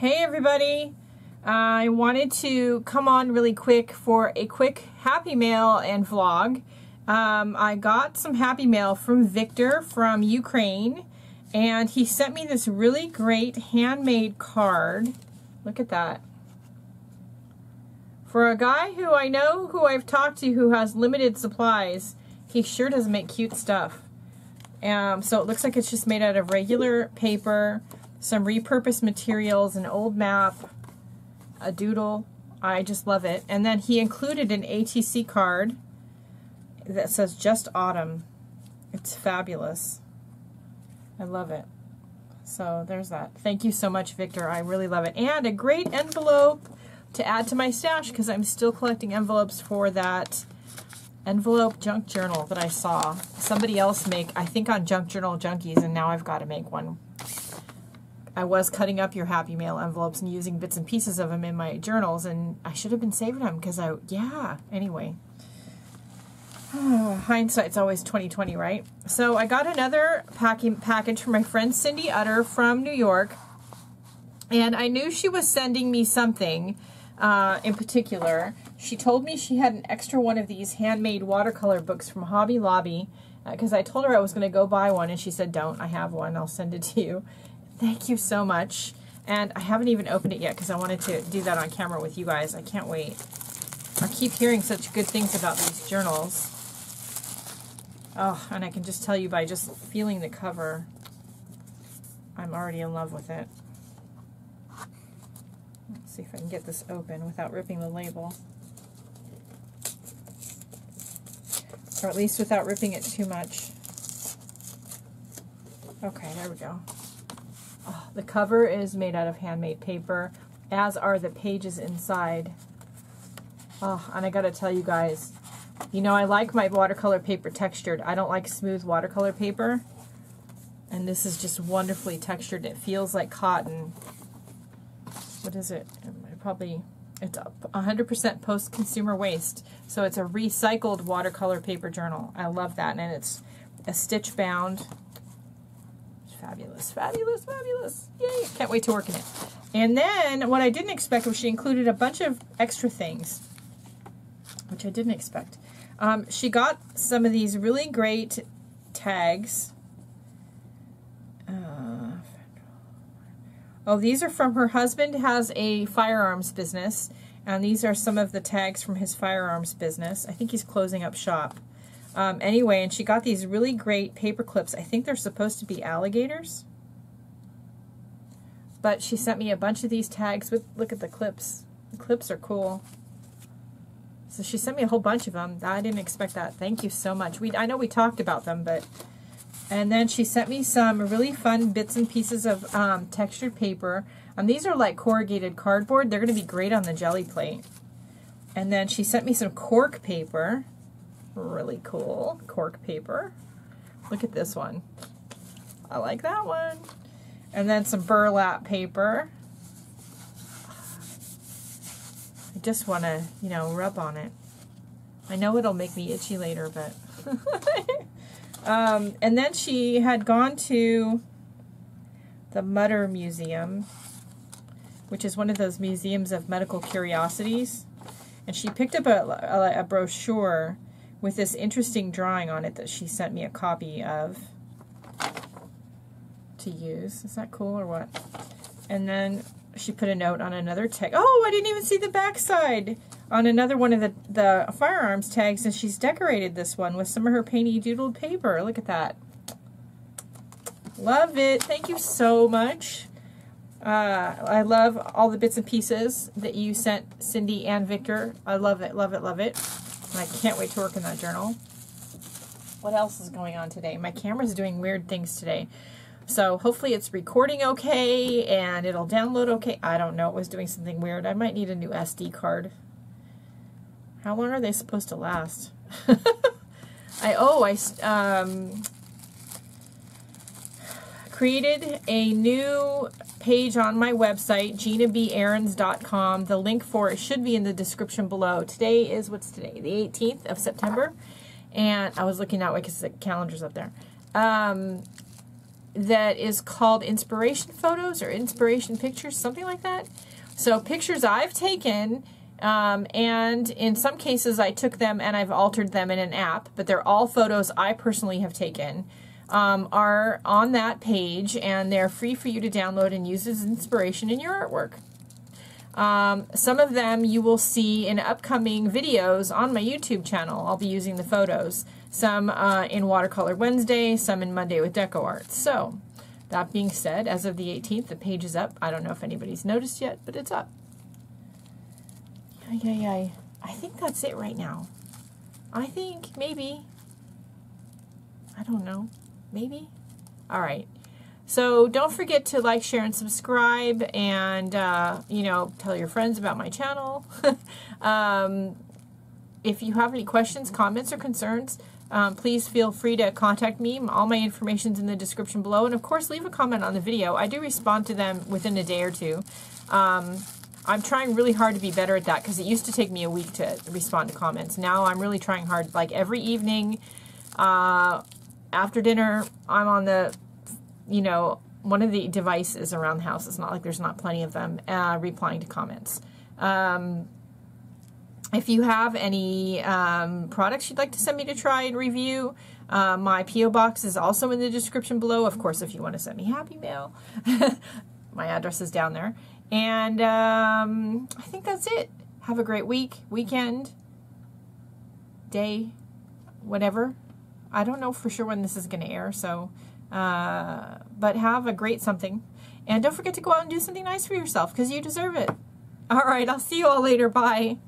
Hey everybody! I wanted to come on really quick for a quick Happy Mail and vlog. Um, I got some Happy Mail from Victor from Ukraine and he sent me this really great handmade card. Look at that. For a guy who I know, who I've talked to, who has limited supplies, he sure does make cute stuff. Um, so it looks like it's just made out of regular paper some repurposed materials, an old map, a doodle. I just love it. And then he included an ATC card that says just autumn. It's fabulous. I love it. So there's that. Thank you so much, Victor. I really love it. And a great envelope to add to my stash because I'm still collecting envelopes for that envelope junk journal that I saw somebody else make, I think on Junk Journal Junkies, and now I've got to make one I was cutting up your Happy Mail envelopes and using bits and pieces of them in my journals, and I should have been saving them because I, yeah, anyway. Hindsight's always 2020, right? So I got another packing package from my friend Cindy Utter from New York, and I knew she was sending me something uh, in particular. She told me she had an extra one of these handmade watercolor books from Hobby Lobby, because uh, I told her I was going to go buy one, and she said, don't, I have one, I'll send it to you. Thank you so much. And I haven't even opened it yet because I wanted to do that on camera with you guys. I can't wait. I keep hearing such good things about these journals. Oh, and I can just tell you by just feeling the cover, I'm already in love with it. Let's see if I can get this open without ripping the label. Or at least without ripping it too much. Okay, there we go. The cover is made out of handmade paper, as are the pages inside. Oh, and I gotta tell you guys, you know, I like my watercolor paper textured. I don't like smooth watercolor paper. And this is just wonderfully textured. It feels like cotton. What is it? I Probably, it's 100% post-consumer waste. So it's a recycled watercolor paper journal. I love that. And it's a stitch bound Fabulous, fabulous, fabulous. Yay, can't wait to work in it. And then what I didn't expect was she included a bunch of extra things, which I didn't expect. Um, she got some of these really great tags. Uh, oh, these are from her husband has a firearms business, and these are some of the tags from his firearms business. I think he's closing up shop. Um, anyway, and she got these really great paper clips. I think they're supposed to be alligators. But she sent me a bunch of these tags with, look at the clips. The clips are cool. So she sent me a whole bunch of them. I didn't expect that. Thank you so much. We I know we talked about them, but... And then she sent me some really fun bits and pieces of um, textured paper. And these are like corrugated cardboard. They're going to be great on the jelly plate. And then she sent me some cork paper. Really cool. Cork paper. Look at this one. I like that one. And then some burlap paper. I just want to, you know, rub on it. I know it'll make me itchy later, but... um, and then she had gone to the Mutter Museum, which is one of those museums of medical curiosities. And she picked up a, a, a brochure with this interesting drawing on it that she sent me a copy of to use. Is that cool or what? And then she put a note on another tag. Oh, I didn't even see the backside on another one of the, the firearms tags, and she's decorated this one with some of her painty doodled paper. Look at that. Love it. Thank you so much. Uh, I love all the bits and pieces that you sent Cindy and Victor. I love it, love it, love it. I can't wait to work in that journal. What else is going on today? My camera's doing weird things today. So hopefully it's recording okay and it'll download okay. I don't know. It was doing something weird. I might need a new SD card. How long are they supposed to last? I oh I um, created a new page on my website, ginabahrens.com. The link for it should be in the description below. Today is, what's today? The 18th of September. And I was looking that way because the calendar's up there. Um, that is called Inspiration Photos or Inspiration Pictures, something like that. So pictures I've taken, um, and in some cases I took them and I've altered them in an app, but they're all photos I personally have taken, um, are on that page and they're free for you to download and use as inspiration in your artwork. Um, some of them you will see in upcoming videos on my YouTube channel. I'll be using the photos. Some uh, in Watercolor Wednesday, some in Monday with Deco Art. So, that being said, as of the 18th, the page is up. I don't know if anybody's noticed yet, but it's up. Yay, yay, yay. I think that's it right now. I think, maybe. I don't know. Maybe? All right. So don't forget to like, share, and subscribe, and uh, you know, tell your friends about my channel. um, if you have any questions, comments, or concerns, um, please feel free to contact me. All my information is in the description below, and of course, leave a comment on the video. I do respond to them within a day or two. Um, I'm trying really hard to be better at that because it used to take me a week to respond to comments. Now I'm really trying hard. Like every evening, uh, after dinner, I'm on the you know, one of the devices around the house. It's not like there's not plenty of them uh, replying to comments. Um, if you have any um, products you'd like to send me to try and review, uh, my P.O. box is also in the description below. Of course, if you want to send me happy mail, my address is down there. And um, I think that's it. Have a great week, weekend, day, whatever. I don't know for sure when this is going to air, so uh, but have a great something. And don't forget to go out and do something nice for yourself because you deserve it. All right, I'll see you all later. Bye.